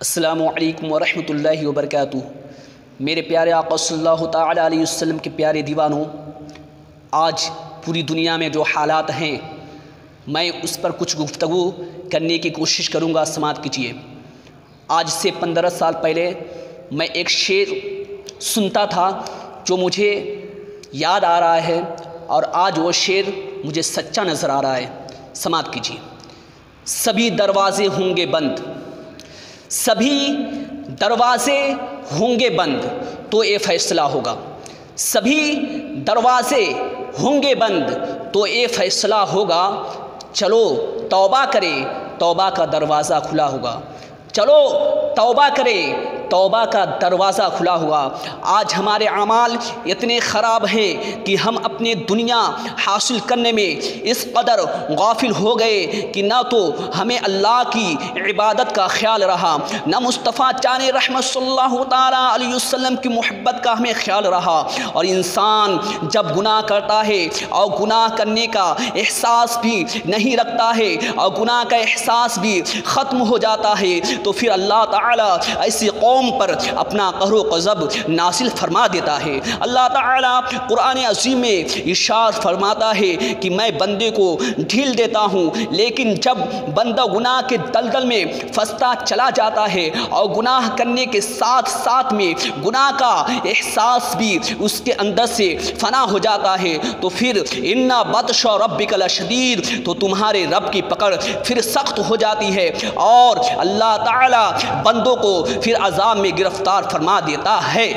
السلام علیکم ورحمۃ اللہ وبرکاتہ۔ میرے پیارے آقا صلی اللہ تعالیٰ علیہ وسلم کے پیارے دیوانوں، آج پوری دنیا میں جو حالات ہیں، میں اس پر کچھ گفتگو کرنے کی کوشش کروں گا، سماعت کیجیے۔ آج سے پندرہ سال پہلے میں ایک شعر سنتا تھا جو مجھے یاد آ رہا ہے اور آج وہ شعر مجھے سچا نظر آ رہا ہے۔ سماعت کیجیے۔ سبھی دروازے ہوں گے بند۔ سبھی دروازے ہوں گے بند، تو یہ فیصلہ ہوگا۔ سبھی دروازے ہوں گے بند، تو یہ فیصلہ ہوگا۔ چلو توبہ کرے، توبہ کا دروازہ کھلا ہوگا۔ چلو توبہ کرے توبہ کا دروازہ کھلا ہوا۔ آج ہمارے اعمال اتنے خراب ہیں کہ ہم اپنے دنیا حاصل کرنے میں اس قدر غافل ہو گئے کہ نہ تو ہمیں اللہ کی عبادت کا خیال رہا، نہ مصطفیٰ چان رحمت صلی اللہ تعالیٰ علیہ وسلم کی محبت کا ہمیں خیال رہا۔ اور انسان جب گناہ کرتا ہے اور گناہ کرنے کا احساس بھی نہیں رکھتا ہے اور گناہ کا احساس بھی ختم ہو جاتا ہے، تو پھر اللہ تعالیٰ ایسی قوم پر اپنا قہر و قذب ناصل فرما دیتا ہے۔ اللہ تعالیٰ قرآن عظیم میں اشار فرماتا ہے کہ میں بندے کو ڈھیل دیتا ہوں، لیکن جب بندہ گناہ کے دلدل میں پھنستا چلا جاتا ہے اور گناہ کرنے کے ساتھ ساتھ میں گناہ کا احساس بھی اس کے اندر سے فنا ہو جاتا ہے، تو پھر انا بدش اور رب شدید تو تمہارے رب کی پکڑ پھر سخت ہو جاتی ہے۔ اور اللہ تعالیٰ بندوں کو پھر عذاب میں گرفتار فرما دیتا ہے۔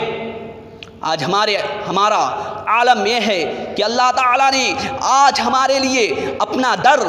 آج ہمارے ہمارا عالم یہ ہے کہ اللہ تعالیٰ نے آج ہمارے لیے اپنا در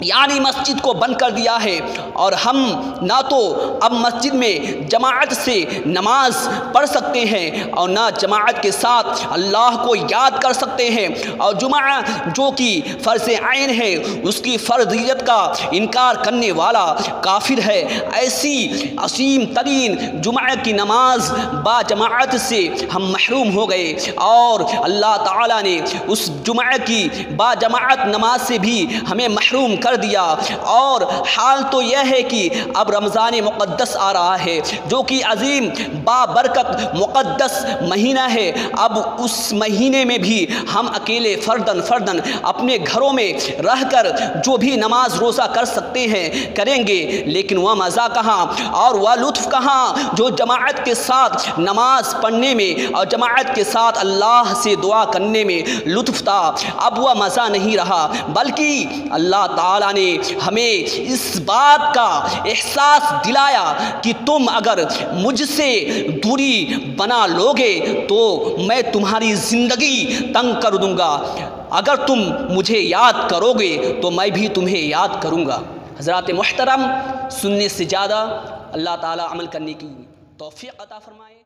یعنی مسجد کو بند کر دیا ہے اور ہم نہ تو اب مسجد میں جماعت سے نماز پڑھ سکتے ہیں اور نہ جماعت کے ساتھ اللہ کو یاد کر سکتے ہیں اور جمعہ جو کہ فرض عین ہے، اس کی فرضیت کا انکار کرنے والا کافر ہے۔ ایسی عظیم ترین جمعہ کی نماز با جماعت سے ہم محروم ہو گئے اور اللہ تعالیٰ نے اس جمعہ کی با جماعت نماز سے بھی ہمیں محروم کر دیا۔ اور حال تو یہ ہے کہ اب رمضان مقدس آ رہا ہے، جو کہ عظیم بابرکت مقدس مہینہ ہے۔ اب اس مہینے میں بھی ہم اکیلے فردن فردن اپنے گھروں میں رہ کر جو بھی نماز روزہ کر سکتے ہیں کریں گے۔ لیکن وہ مزہ کہاں؟ اور وہ لطف کہاں؟ جو جماعت کے ساتھ نماز پڑھنے میں اور جماعت کے ساتھ اللہ سے دعا کرنے میں لطف تھا۔ اب وہ مزہ نہیں رہا، بلکہ اللہ تعالی تعالیٰ نے ہمیں اس بات کا احساس دلایا کہ تم اگر مجھ سے دوری بنا لوگے تو میں تمہاری زندگی تنگ کر دوں گا۔ اگر تم مجھے یاد کرو گے تو میں بھی تمہیں یاد کروں گا۔ حضرات محترم، سننے سے زیادہ اللہ تعالیٰ عمل کرنے کی توفیق عطا فرمائے۔